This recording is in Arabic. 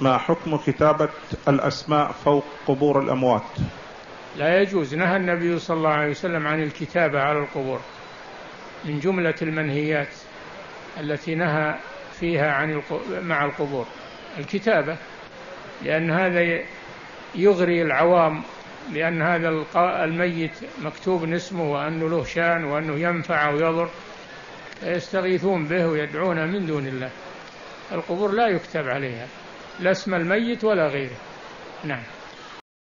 ما حكم كتابة الأسماء فوق قبور الأموات؟ لا يجوز. نهى النبي صلى الله عليه وسلم عن الكتابة على القبور من جملة المنهيات التي نهى فيها عن مع القبور. الكتابة لأن هذا يغري العوام بأن هذا الميت مكتوب اسمه وأنه له شأن وأنه ينفع ويضر فيستغيثون به ويدعون من دون الله. القبور لا يكتب عليها. لا اسم الميت ولا غيره. نعم.